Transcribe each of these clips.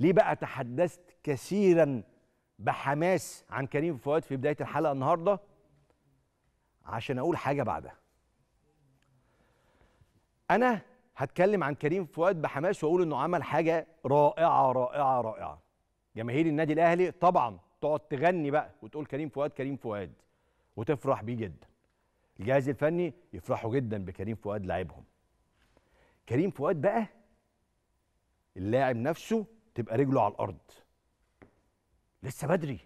ليه بقى تحدثت كثيرا بحماس عن كريم فؤاد في بداية الحلقة النهارده؟ عشان أقول حاجة بعدها. أنا هتكلم عن كريم فؤاد بحماس وأقول إنه عمل حاجة رائعة رائعة رائعة. جماهير النادي الأهلي طبعا تقعد تغني بقى وتقول كريم فؤاد كريم فؤاد وتفرح بيه جدا. الجهاز الفني يفرحوا جدا بكريم فؤاد لاعبهم. كريم فؤاد بقى اللاعب نفسه تبقى رجله على الأرض. لسه بدري.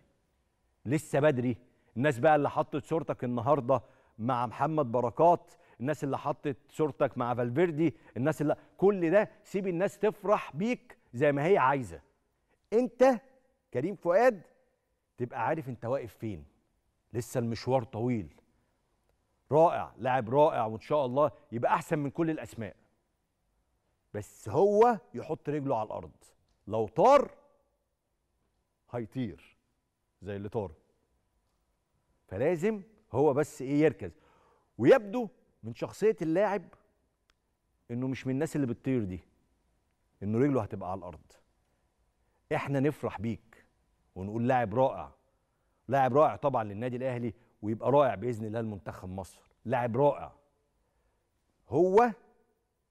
لسه بدري. الناس بقى اللي حطت صورتك النهارده مع محمد بركات الناس اللي حطت صورتك مع فالفيردي الناس اللي كل ده سيب الناس تفرح بيك زي ما هي عايزة. انت كريم فؤاد تبقى عارف انت واقف فين. لسه المشوار طويل. رائع لاعب رائع وإن شاء الله يبقى أحسن من كل الأسماء. بس هو يحط رجله على الأرض. لو طار هيطير زي اللي طار. فلازم هو بس إيه يركز. ويبدو من شخصية اللاعب إنه مش من الناس اللي بتطير دي إنه رجله هتبقى على الأرض. إحنا نفرح بيك ونقول لاعب رائع. لاعب رائع طبعا للنادي الأهلي ويبقى رائع بإذن الله لمنتخب مصر. لاعب رائع. هو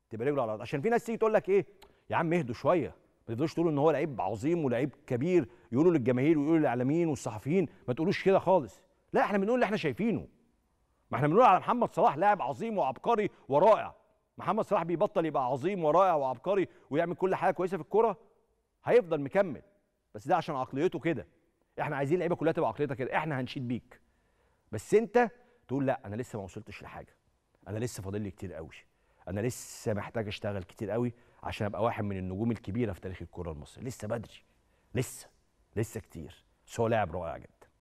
تبقى رجله على الأرض. عشان في ناس تيجي تقول لك إيه؟ يا عم اهدوا شوية. ما تقدروش تقولوا ان هو لعيب عظيم ولعيب كبير يقولوا للجماهير ويقولوا للاعلاميين والصحفيين ما تقولوش كده خالص. لا إحنا بنقول اللي إحنا شايفينه. ما إحنا بنقول على محمد صلاح لاعب عظيم وعبقري ورائع. محمد صلاح بيبطل يبقى عظيم ورائع وعبقري ويعمل كل حاجة كويسة في الكوره هيفضل مكمل. بس ده عشان عقليته كده. إحنا عايزين اللعيبة كلها تبقى عقليتها كده. إحنا هنشيد بيك. بس انت تقول لا أنا لسه ما وصلتش لحاجة. أنا لسه فاضل لي كتير قوي. أنا لسه محتاج اشتغل كتير قوي عشان ابقى واحد من النجوم الكبيرة في تاريخ الكره المصرية. لسه بدري. لسه. لسه كتير. بس هو لاعب رائع جدا.